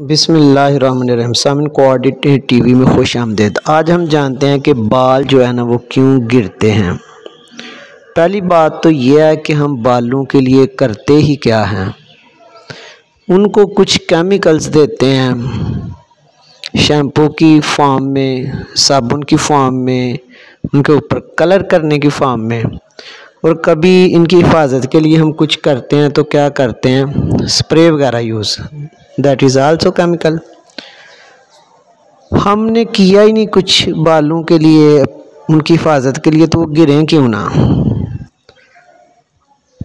बिसमीम सामिन coordinate TV में खुश आमदेद। आज हम जानते हैं कि बाल जो है ना, वो क्यों गिरते हैं? पहली बात तो यह है कि हम बालों के लिए करते ही क्या हैं? उनको कुछ केमिकल्स देते हैं। शैम्पू की फॉर्म में, साबुन की फॉर्म में, उनके ऊपर कलर करने की फॉर्म में। और कभी इनकी हिफाजत के लिए हम कुछ करते हैं तो क्या करते हैं? स्प्रे वगैरह use that is also chemical हमने किया ही नहीं कुछ बालों के लिए, उनकी हिफाजत के लिए तो वो गिरें क्यों ना?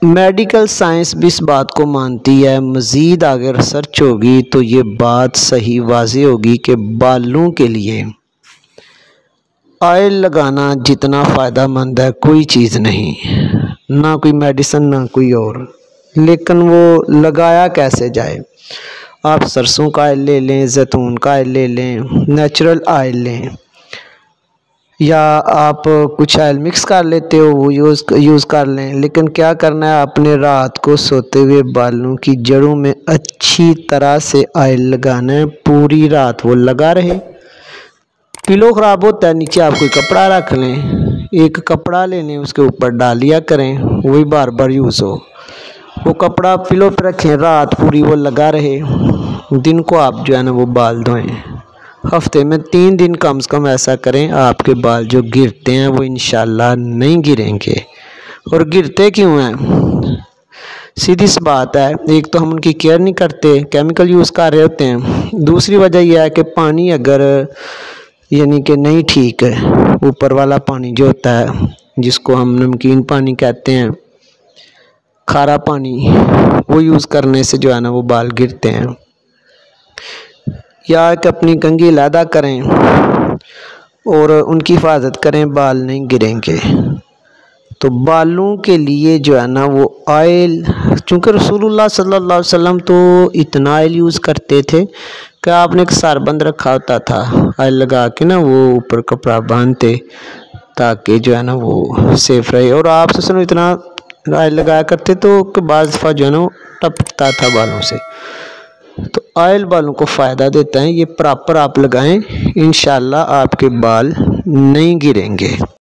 मेडिकल साइंस भी इस बात को मानती है। मज़ीद आगे रिसर्च होगी तो ये बात सही वाज होगी कि बालों के लिए ऑयल लगाना जितना फ़ायदा मंद है, कोई चीज़ नहीं। ना कोई मेडिसन ना कोई और। लेकिन वो लगाया कैसे जाए? आप सरसों का आयल ले लें, जैतून का आयल ले लें नेचुरल आयल लें, या आप कुछ आयल मिक्स कर लेते हो, वो यूज़ यूज़ कर लें। लेकिन क्या करना है, अपने रात को सोते हुए बालों की जड़ों में अच्छी तरह से आयल लगाना है। पूरी रात वो लगा रहे। पिलो ख़राब होता है, नीचे आप कोई कपड़ा रख लें, एक कपड़ा ले लें, उसके ऊपर डालिया करें, वही बार बार यूज़ हो। वो कपड़ा पिलो पर रखें, रात पूरी वो लगा रहे, दिन को आप जो है ना वो बाल धोएँ। हफ़्ते में तीन दिन कम से कम ऐसा करें, आपके बाल जो गिरते हैं, वो इन नहीं गिरेंगे। और गिरते क्यों हैं? सीधी सी बात है, एक तो हम उनकी केयर नहीं करते, केमिकल यूज़ कर रहे होते हैं। दूसरी वजह यह है कि पानी अगर यानी कि नहीं ठीक है। ऊपर वाला पानी जो होता है, जिसको हम नमकीन पानी कहते हैं, खारा पानी, वो यूज़ करने से जो है ना वो बाल गिरते हैं। या कि अपनी कंघी लैदा करें और उनकी हिफाजत करें, बाल नहीं गिरेंगे। तो बालों के लिए जो है ना वो ऑयल चूँकि रसूलुल्लाह सल्लल्लाहु अलैहि वसल्लम तो इतना ऑयल यूज़ करते थे कि आपने एक सारबंद रखा होता था? ऑयल लगा के ना वो ऊपर कपड़ा बांधते, ताकि जो है ना वो सेफ़ रहे। और आप सुनो, इतना ऑयल लगाया करते तो बाज़ दफ़ा जो है ना वो टपकता था बालों से। तो ऑयल बालों को फ़ायदा देता है, ये प्रॉपर आप लगाएँ इन आपके बाल नहीं गिरेंगे।